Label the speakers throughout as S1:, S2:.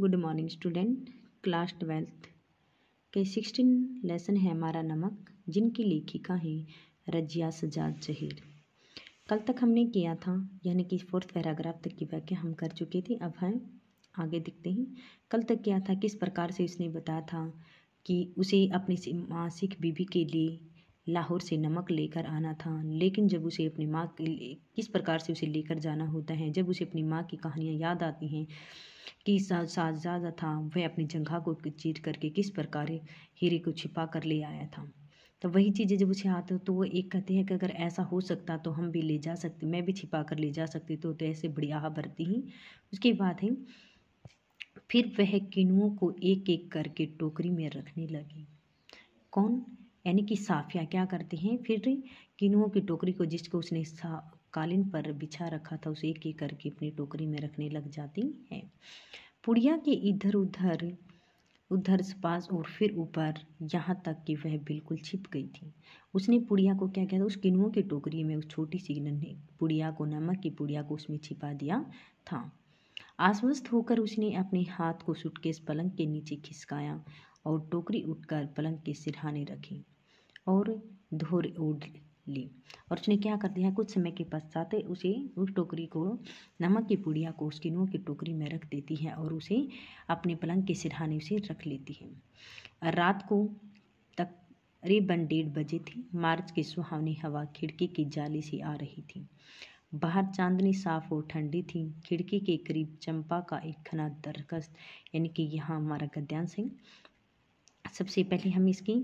S1: Good morning student class twelfth के sixteen lesson है हमारा नमक, जिनकी लेखिका है रजिया सजाद जहीर। कल तक हमने किया था, यानी कि फोर्थ पैराग्राफ तक की व्याख्या हम कर चुके थे, अब हम आगे दिखते हैं। कल तक किया था, किस प्रकार से उसने बताया था कि उसे अपनी मासिक बीबी के लिए लाहौर से नमक लेकर आना था। लेकिन जब उसे अपनी माँ किस प्रकार से उसे लेकर जाना होता है? जब उसे अपनी माँ की कहानियाँ याद आती हैं कि साजादा था वह अपनी जंघा को चीर करके किस प्रकार हीरे को छिपा कर ले आया था। तो वही चीज़ें जब उसे आते हो तो वो एक कहते हैं कि अगर ऐसा हो सकता तो हम भी ले जा सकते मैं भी छिपा कर ले जा सकती तो, तो ऐसे आह भरती ही। उसके बाद है फिर वह किनुओं को एक एक करके टोकरी में रखने लगी। कौन? यानी कि साफिया क्या करते हैं? फिर किनुओं की टोकरी को जिसको उसने कालीन पर बिछा रखा था, उसे एक एक करके अपनी टोकरी में रखने लग जाती हैं। पुड़िया के इधर उधर उधर पास और फिर ऊपर, यहाँ तक कि वह बिल्कुल छिप गई थी। उसने पुड़िया को क्या किया था? उस किनुओं की टोकरी में उस छोटी सी नन्हे पुड़िया को, नमक की पुड़िया को उसमें छिपा दिया था। आश्वस्त होकर उसने अपने हाथ को सुटकेस पलंग के नीचे खिसकाया और टोकरी उठकर पलंग के सिरहाने रखी। और धोर ओढ़ ली। और उसने क्या कर दिया? कुछ समय के पश्चात उसे उस टोकरी को, नमक की पुड़िया को उसकी नोह की टोकरी में रख देती है और उसे अपने पलंग के सिरहाने उसे रख लेती है। रात को तकरीबन डेढ़ बजे थी। मार्च की सुहावनी हवा खिड़की की जाली से आ रही थी। बाहर चांदनी साफ़ और ठंडी थी। खिड़की के करीब चंपा का एक घना दरखस्त यानी कि यहाँ हमारा गद्यांश है। सबसे पहले हम इसकी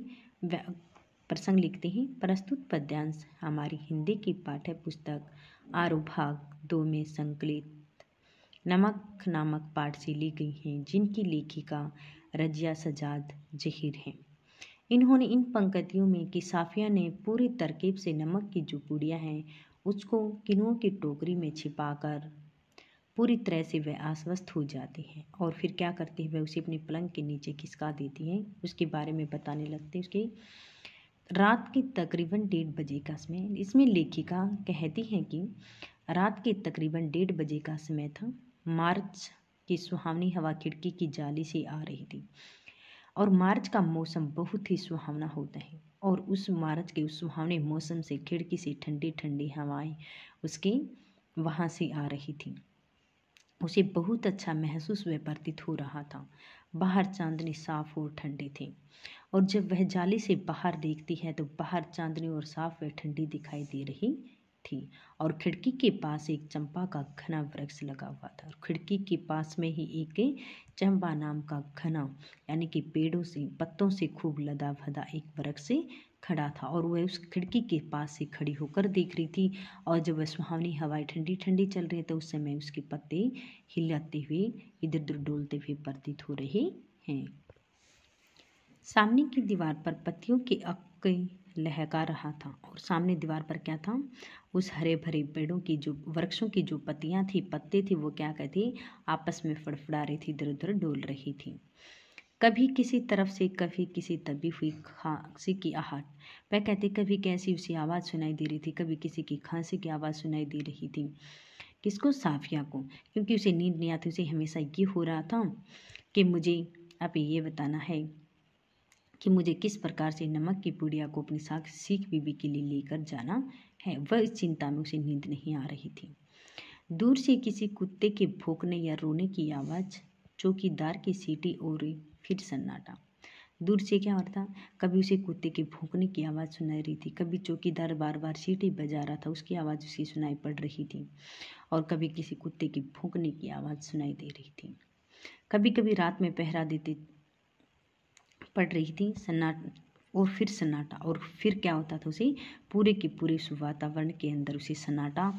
S1: प्रसंग लिखते हैं। प्रस्तुत पद्यांश हमारी हिंदी की पाठ्य पुस्तक आरो भाग दो में संकलित। नमक नामक पाठ से ली गई हैं, जिनकी लेखिका रजिया सजाद जहीर हैं। इन्होंने इन पंक्तियों में कि साफिया ने पूरी तरकीब से नमक की जो पुड़ियाँ हैं, उसको किनुओं की टोकरी में छिपाकर पूरी तरह से वह आश्वस्त हो जाती हैं। और फिर क्या करती है? वह उसे अपने पलंग के नीचे खिसका देती हैं। उसके बारे में बताने लगते हैं। उसके रात के तकरीबन डेढ़ बजे का समय, इसमें लेखिका कहती हैं कि रात के तकरीबन डेढ़ बजे का समय था। मार्च की सुहावनी हवा खिड़की की जाली से आ रही थी और मार्च का मौसम बहुत ही सुहावना होता है और उस मार्च के उस सुहावने मौसम से खिड़की से ठंडी ठंडी हवाएँ उसके वहाँ से आ रही थी। उसे बहुत अच्छा महसूस व हो रहा था। बाहर चांदनी साफ़ और ठंडी थी। और जब वह जाली से बाहर देखती है तो बाहर चांदनी और साफ़ व ठंडी दिखाई दे रही थी और खिड़की के पास एक चंपा का घना वृक्ष लगा हुआ था। और खिड़की के पास में ही एक चंपा नाम का घना, यानी कि पेड़ों से, पत्तों से खूब लदा भदा एक वृक्ष खड़ा था और वह उस खिड़की के पास से खड़ी होकर देख रही थी और जब वह सुहावनी हवाएँ ठंडी ठंडी चल रही तो उस समय उसके पत्ते हिलाते हुए इधर उधर डोलते हुए प्रतीत हो रहे हैं। सामने की दीवार पर पत्तियों के अक्के लहका रहा था और सामने दीवार पर क्या था? उस हरे भरे पेड़ों की जो, वृक्षों की जो पत्तियाँ थी, पत्ते थे, वो क्या कहते आपस में फड़फड़ा रही थी इधर उधर डोल रही थी। कभी किसी तरफ़ से, कभी किसी तभी हुई खांसी की आहट। वह कहते, कभी कैसी उसी आवाज़ सुनाई दे रही थी? कभी किसी की खांसी की आवाज़ सुनाई दे रही थी। किसको? साफिया को। क्योंकि उसे नींद नहीं आती, उसे हमेशा ये हो रहा था कि मुझे, अब ये बताना है कि मुझे किस प्रकार से नमक की पुड़िया को अपनी साख सीख बीबी के लिए लेकर जाना है, वह इस चिंता में उसे नींद नहीं आ रही थी। दूर से किसी कुत्ते के भोंकने या रोने की आवाज़, चौकीदार की सीटी और फिर सन्नाटा। दूर से क्या होता? कभी उसे कुत्ते के भूखने की आवाज़ सुनाई रही थी, कभी चौकीदार बार बार सीटी बजा रहा था, उसकी आवाज़ उसे सुनाई पड़ रही थी और कभी किसी कुत्ते की भूखने की आवाज़ सुनाई दे रही थी। कभी कभी रात में पहरा देते पड़ रही थी सन्नाट, और फिर सन्नाटा, और फिर क्या होता था उसे? पूरे के पूरे वातावरण के अंदर उसे सन्नाटा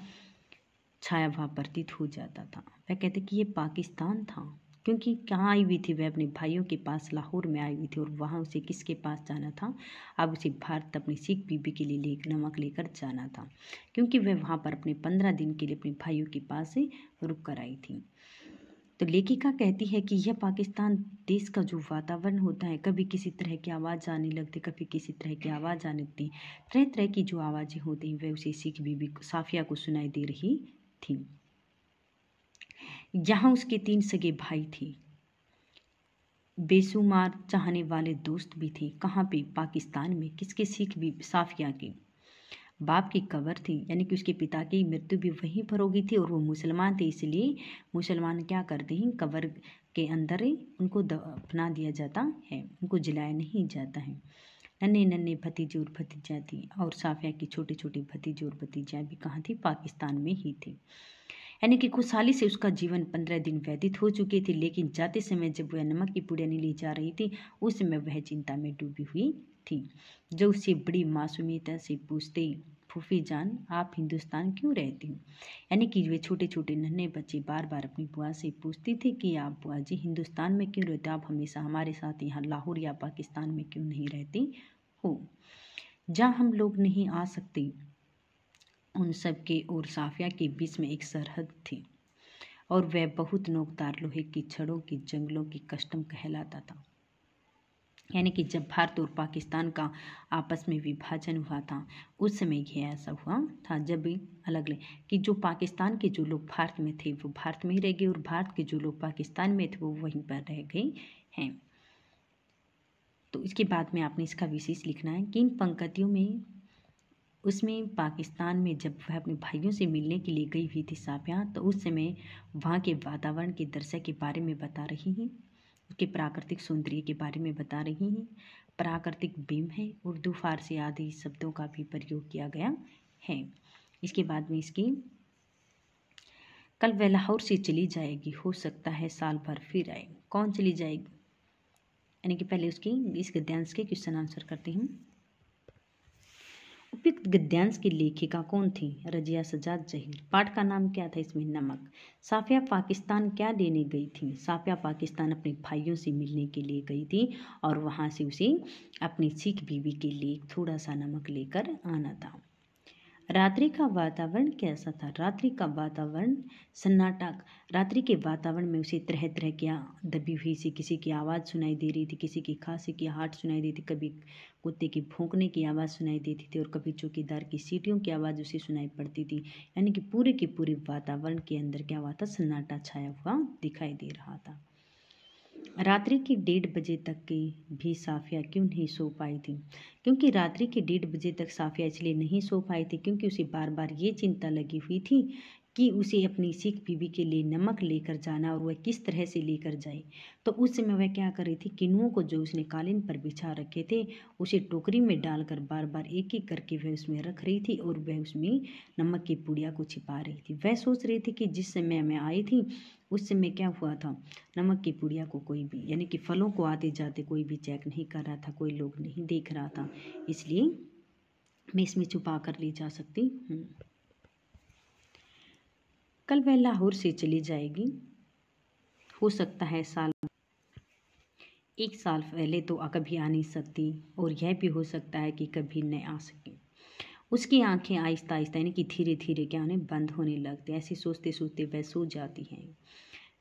S1: छाया हुआ प्रतीत हो जाता था। वह कहते कि ये पाकिस्तान था, क्योंकि कहाँ आई हुई थी वह? अपने भाइयों के पास लाहौर में आई हुई थी, और वहाँ उसे किसके पास जाना था? अब उसे भारत अपनी सिख बीबी के लिए ले, नमक लेकर जाना था, क्योंकि वह वहाँ पर अपने पंद्रह दिन के लिए अपने भाइयों के पास रुक कर आई थी। तो लेखिका कहती है कि यह पाकिस्तान देश का जो वातावरण होता है, कभी किसी तरह की आवाज़ आने लगती, कभी किसी तरह की आवाज़ आने लगती, तरह तरह की जो आवाज़ें होती हैं, वह उसे सिख बीबी साफिया को सुनाई दे रही थी। यहाँ उसके तीन सगे भाई थे। बेशुमार चाहने वाले दोस्त भी थे। कहाँ पे? पाकिस्तान में। किसके सिख भी साफिया के? बाप की कबर थी, यानी कि उसके पिता की मृत्यु भी वहीं पर हो गई थी और वो मुसलमान थे, इसलिए मुसलमान क्या करते हैं, कबर के अंदर ही उनको दफना दिया जाता है, उनको जलाया नहीं जाता है। नन्हे नन्हे भतीजे और भतीजा थी और साफिया की छोटी छोटी भतीजे और भतीजा भी कहाँ थी, पाकिस्तान में ही थी। यानी कि खुशहाली से उसका जीवन पंद्रह दिन व्यतीत हो चुके थे, लेकिन जाते समय जब वह नमक की पुड़िया नहीं ली जा रही थी, उस समय वह चिंता में डूबी हुई थी। जो उससे बड़ी मासूमियता से पूछते, फूफी जान, आप हिंदुस्तान क्यों रहती हो? यानी कि वे छोटे छोटे नन्हे बच्चे बार बार अपनी बुआ से पूछती थी कि आप बुआ जी, हिंदुस्तान में क्यों रहते आप हमेशा हमारे साथ यहाँ लाहौर या पाकिस्तान में क्यों नहीं रहती हो? जहाँ हम लोग नहीं आ सकते उन सब के और साफिया के बीच में एक सरहद थी और वह बहुत नोकदार लोहे की छड़ों की जंगलों की कस्टम कहलाता था। यानी कि जब भारत और पाकिस्तान का आपस में विभाजन हुआ था, उस समय ये ऐसा हुआ था जब भी अलग अलग कि जो पाकिस्तान के जो लोग भारत में थे, वो भारत में ही रह गए और भारत के जो लोग पाकिस्तान में थे, वो वहीं पर रह गए हैं। तो इसके बाद में आपने इसका विशेष लिखना है किन पंक्तियों में उसमें पाकिस्तान में जब वह अपने भाइयों से मिलने के लिए गई हुई थी साफिया तो उस समय वहाँ के वातावरण के दृश्य के बारे में बता रही हैं। उसके प्राकृतिक सौंदर्य के बारे में बता रही हैं। प्राकृतिक बिम है उर्दू फारसी आदि शब्दों का भी प्रयोग किया गया है। इसके बाद में इसकी कल वह लाहौर से चली जाएगी। हो सकता है साल भर फिर आए। कौन चली जाएगी? यानी कि पहले उसकी इस गद्यांश के क्वेश्चन आंसर करते हैं। उपयुक्त गद्यांश की लेखिका कौन थी? रजिया सजाद जहीर। पाठ का नाम क्या था इसमें? नमक। साफिया पाकिस्तान क्या देने गई थी? साफिया पाकिस्तान अपने भाइयों से मिलने के लिए गई थी और वहाँ से उसे अपनी सिख बीवी के लिए थोड़ा सा नमक लेकर आना था। रात्रि का वातावरण कैसा था? रात्रि का वातावरण सन्नाटा रात्रि के वातावरण में उसे तरह तरह की दबी हुई सी किसी की आवाज़ सुनाई दे रही थी, किसी की खांसी की हाट सुनाई देती कभी कुत्ते की भोंकने की आवाज़ सुनाई देती थी और कभी चौकीदार की सीटियों की आवाज़ उसे सुनाई पड़ती थी। यानी कि पूरे के पूरे वातावरण के अंदर क्या हुआ था? सन्नाटा छाया हुआ दिखाई दे रहा था। रात्रि के डेढ़ बजे तक की भी साफिया क्यों नहीं सो पाई थी? क्योंकि रात्रि के डेढ़ बजे तक साफिया इसलिए नहीं सो पाई थी क्योंकि उसे बार बार ये चिंता लगी हुई थी कि उसे अपनी सिख बीवी के लिए नमक लेकर जाना और वह किस तरह से लेकर जाए। तो उस समय वह क्या कर रही थी? किनुओं को जो उसने कालीन पर बिछा रखे थे, उसे टोकरी में डालकर बार बार एक एक करके वह उसमें रख रही थी और वह उसमें नमक की पुड़िया को छिपा रही थी। वह सोच रही थी कि जिस समय मैं आई थी, उस समय क्या हुआ था? नमक की पुड़िया को कोई भी, यानी कि फलों को आते जाते कोई भी चेक नहीं कर रहा था, कोई लोग नहीं देख रहा था, इसलिए मैं इसमें छुपा कर ले जा सकती हूँ। कल वह लाहौर से चली जाएगी। हो सकता है साल एक साल पहले तो कभी आ नहीं सकती और यह भी हो सकता है कि कभी न आ सके। उसकी आँखें आहिस्ता आहिस्ता यानी कि धीरे धीरे क्या उन्हें बंद होने लगती ऐसे सोचते सोचते वह सो जाती हैं।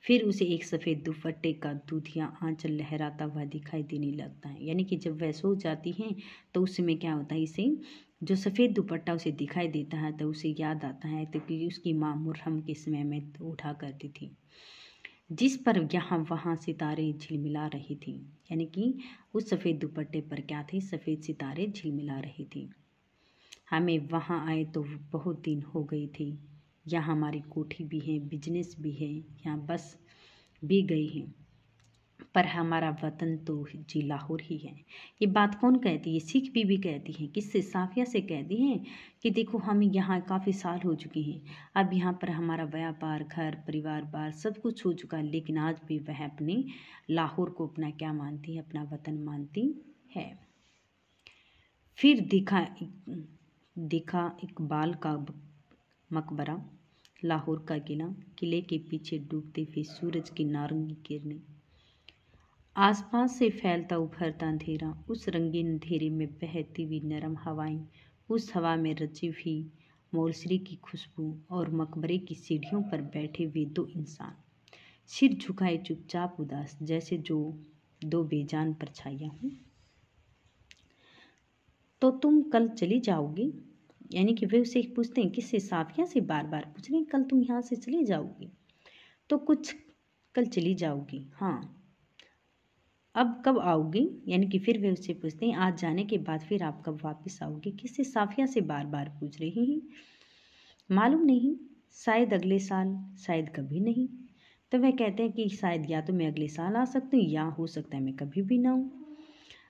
S1: फिर उसे एक सफ़ेद दुपट्टे का दूधिया आंचल लहराता हुआ दिखाई देने लगता है। यानी कि जब वह सो जाती हैं तो उस समय क्या होता है इसे जो सफ़ेद दुपट्टा उसे दिखाई देता है तो उसे याद आता है तो कि उसकी माँ मुरहम के समय में तो उठा करती थी। जिस पर यहाँ वहाँ सितारे झिलमिला रही थी, यानी कि उस सफ़ेद दुपट्टे पर क्या थे? सफ़ेद सितारे झिलमिला रही थी। हमें वहाँ आए तो बहुत दिन हो गई थी। यहाँ हमारी कोठी भी है, बिज़नेस भी है, यहाँ बस भी गई हैं। पर हमारा वतन तो जी लाहौर ही है। ये बात कौन कहती है? सिख बीबी कहती हैं। किससे? साफिया से कहती हैं कि देखो, हम यहाँ काफ़ी साल हो चुके हैं। अब यहाँ पर हमारा व्यापार, घर, परिवार, बार सब कुछ हो चुका है, लेकिन आज भी वह अपने लाहौर को अपना क्या मानती है? अपना वतन मानती है। फिर दिखा दिखा इकबाल का मकबरा, लाहौर का किला किले के पीछे डूबते हुए सूरज की नारंगी किरणें। आसपास से फैलता उभरता अंधेरा। उस रंगीन अंधेरे में बहती हुई नरम हवाएँ, उस हवा में रची हुई मोलसरी की खुशबू और मकबरे की सीढ़ियों पर बैठे हुए दो इंसान। सिर झुकाए चुपचाप उदास, जैसे जो दो बेजान परछाइयाँ हूँ। तो तुम कल चली जाओगी? यानी कि वे उसे पूछते हैं, किससे? साफिया से बार बार पूछ रहे हैं, कल तुम यहाँ से चली जाओगी? तो कुछ कल चली जाओगी। हाँ अब कब आओगी? यानी कि फिर वे उससे पूछते हैं, आज जाने के बाद फिर आप कब वापस आओगे? किससे? साफिया से बार बार पूछ रही हैं। मालूम नहीं। शायद अगले साल, शायद कभी नहीं। तो वह कहते हैं कि शायद या तो मैं अगले साल आ सकती हूँ, या हो सकता है मैं कभी भी ना हूँ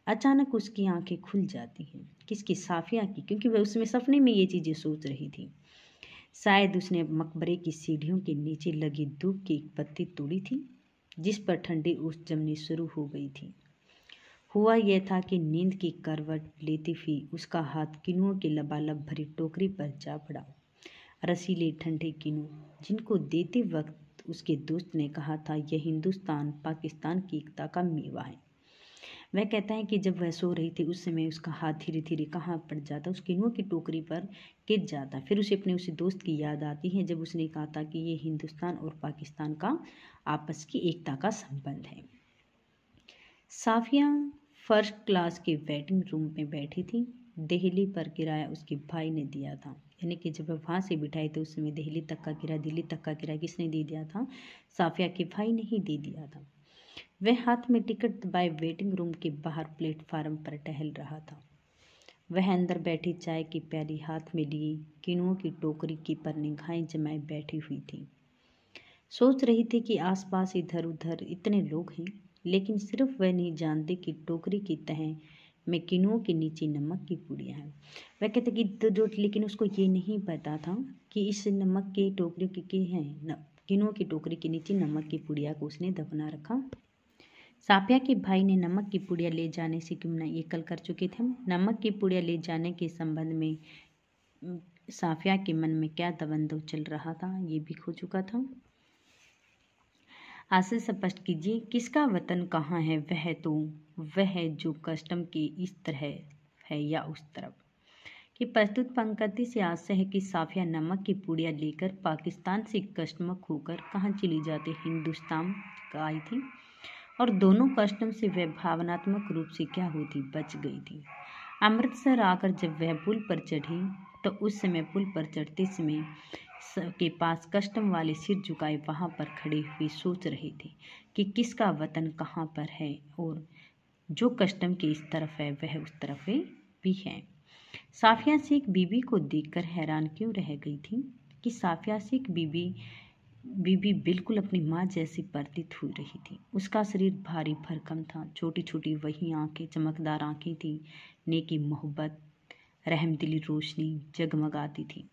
S1: अचानक उसकी आँखें खुल जाती हैं, किसकी? साफिया की, क्योंकि वह उसमें सपने में ये चीज़ें सोच रही थी। शायद उसने मकबरे की सीढ़ियों के नीचे लगी धूप की एक पत्ती तोड़ी थी। जिस पर ठंडी उस जमनी शुरू हो गई थी। हुआ यह था कि नींद की करवट लेती हुई उसका हाथ किनुओं के लबालब भरी टोकरी पर जा पड़ा। रसीले ठंडे किनु, जिनको देते वक्त उसके दोस्त ने कहा था, यह हिंदुस्तान, पाकिस्तान की एकता का मेवा है। वह कहता है कि जब वह सो रही थी, उस समय उसका हाथ धीरे धीरे कहाँ पड़ जाता, उस किनुआ की टोकरी पर गिर जाता। फिर उसे अपने उसी दोस्त की याद आती है, जब उसने कहा था कि ये हिंदुस्तान और पाकिस्तान का आपस की एकता का संबंध है। साफिया फ़र्स्ट क्लास के वेटिंग रूम में बैठी थी। दिल्ली पर किराया उसके भाई ने दिया था। यानी कि जब वह वहाँ से बिठाई तो उस समय दिल्ली तक का किराया, दिल्ली तक का किराया किसने दे दिया था? साफिया के भाई ने ही दे दिया था। वह हाथ में टिकट दबाए वेटिंग रूम के बाहर प्लेटफार्म पर टहल रहा था। वह अंदर बैठी चाय की प्याली हाथ में लिए, किनुओं की टोकरी की पर निगाहें जमाए बैठी हुई थी। सोच रही थी कि आसपास इधर उधर इतने लोग हैं, लेकिन सिर्फ़ वह नहीं जानते कि टोकरी की तह में किनुओं के नीचे नमक की पुड़िया है। वह कहते कि जो, लेकिन उसको ये नहीं पता था कि इस नमक के टोकरी की है किनुओं की टोकरी के नीचे नमक की पुड़िया को उसने दफना रखा। साफिया के भाई ने नमक की पुड़िया ले जाने से क्यों न ये कल कर चुके थे नमक की पुड़िया ले जाने के संबंध में साफिया के मन में क्या दबंदो चल रहा था, ये भी खो चुका था। से स्पष्ट कीजिए, किसका वतन कहाँ है, वह तो वह जो कस्टम के इस तरह है या उस तरफ़? कि प्रस्तुत पंक्ति से आशय है कि साफिया नमक की पुड़िया लेकर पाकिस्तान से कस्टमक होकर कहाँ चली जाती? हिंदुस्तान आई थी। और दोनों कष्टों से वह भावनात्मक रूप से क्या होती, बच गई थी। अमृतसर आकर जब वह पुल पर चढ़ी तो उस समय पुल पर चढ़ते समय के पास कस्टम वाले सिर झुकाए वहाँ पर खड़े हुए सोच रहे थे कि किसका वतन कहाँ पर है और जो कस्टम के इस तरफ़ है, वह उस तरफ़ भी है। साफिया शेख बीबी को देखकर हैरान क्यों रह गई थी कि साफिया शेख बीबी बीबी बिल्कुल अपनी माँ जैसी प्रतीत हो रही थी। उसका शरीर भारी भरकम था। छोटी छोटी वही आँखें, चमकदार आँखें थी। नेकी मोहब्बत, रहमदिली रोशनी जगमगाती थी।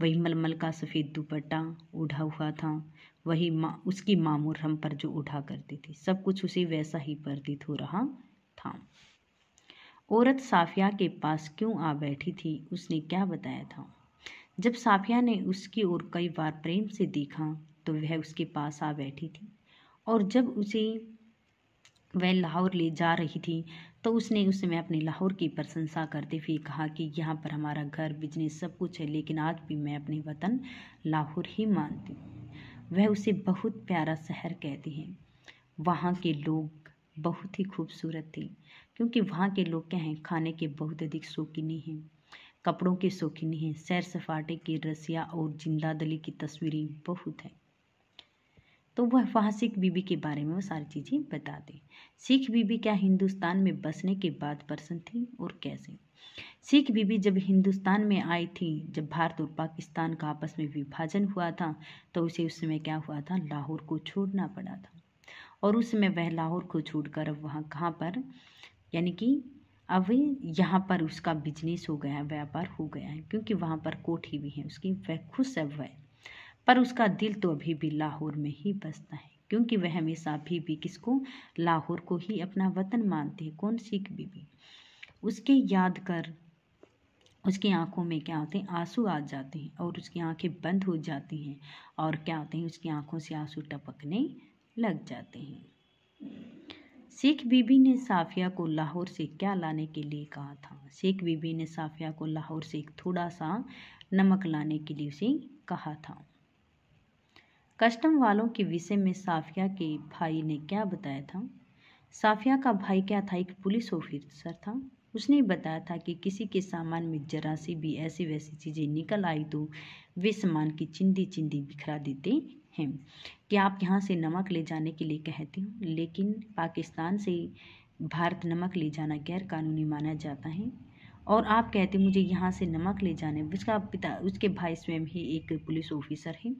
S1: वही मलमल का सफ़ेद दुपट्टा उड़ा हुआ था। वही माँ, उसकी मामूर हम पर जो उठा करती थी। सब कुछ उसे वैसा ही प्रतीत हो रहा था। औरत साफिया के पास क्यों आ बैठी थी, उसने क्या बताया था? जब साफिया ने उसकी ओर कई बार प्रेम से देखा तो वह उसके पास आ बैठी थी। और जब उसे वह लाहौर ले जा रही थी तो उसने उस समय अपने लाहौर की प्रशंसा करते हुए कहा कि यहाँ पर हमारा घर, बिज़नेस सब कुछ है, लेकिन आज भी मैं अपने वतन लाहौर ही मानती वह उसे बहुत प्यारा शहर कहती हैं। वहाँ के लोग बहुत ही खूबसूरत थे, क्योंकि वहाँ के लोग क्या हैं खाने के बहुत अधिक शौकीनी हैं। कपड़ों के शौकीन हैं। सैर सपाटे की रसिया और ज़िंदा दली की तस्वीरें बहुत हैं। तो वह वहाँ सिख बीबी के बारे में वो सारी चीज़ें बता दें। सिख बीबी क्या हिंदुस्तान में बसने के बाद प्रसन्न थी और कैसे? सिख बीबी जब हिंदुस्तान में आई थी, जब भारत और पाकिस्तान का आपस में विभाजन हुआ था तो उसे उस समय क्या हुआ था? लाहौर को छोड़ना पड़ा था। और उस समय वह लाहौर को छोड़कर वहाँ कहाँ पर? यानी कि अब यहाँ पर उसका बिज़नेस हो गया है व्यापार हो गया है, क्योंकि वहाँ पर कोठी भी है उसकी, वह खुश है वह। पर उसका दिल तो अभी भी लाहौर में ही बसता है, क्योंकि वह हमेशा अभी भी किसको, लाहौर को ही अपना वतन मानते हैं, कौन सिख बीबी उसके याद कर, उसकी आँखों में क्या होते हैं? आँसू आ जाते हैं और उसकी आँखें बंद हो जाती हैं और क्या होते हैं? उसकी आँखों से आँसू टपकने लग जाते हैं। शेख बीबी ने साफिया को लाहौर से क्या लाने के लिए कहा था? शेख बीबी ने साफिया को लाहौर से थोड़ा सा नमक लाने के लिए उसे कहा था। कस्टम वालों के विषय में साफिया के भाई ने क्या बताया था? साफिया का भाई क्या था? एक पुलिस ऑफिसर था। उसने बताया था कि किसी के सामान में जरा सी भी ऐसी वैसी चीज़ें निकल आई तो वे सामान की चिंदी चिंदी बिखरा देते हैं। कि आप यहाँ से नमक ले जाने के लिए कहती हूँ? लेकिन पाकिस्तान से भारत नमक ले जाना गैर कानूनी माना जाता है। और आप कहते मुझे यहाँ से नमक ले जाने, उसका पिता, उसके भाई स्वयं ही एक पुलिस ऑफिसर है।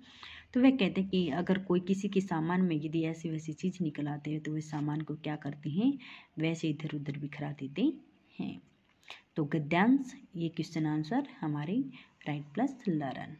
S1: तो वह कहते हैं कि अगर कोई किसी के सामान में यदि ऐसी वैसी चीज़ निकल आते हैं तो वह सामान को क्या करते हैं? वैसे इधर उधर बिखरा देते हैं। तो गद्यांश, ये क्वेश्चन आंसर हमारे राइट प्लस लर्न।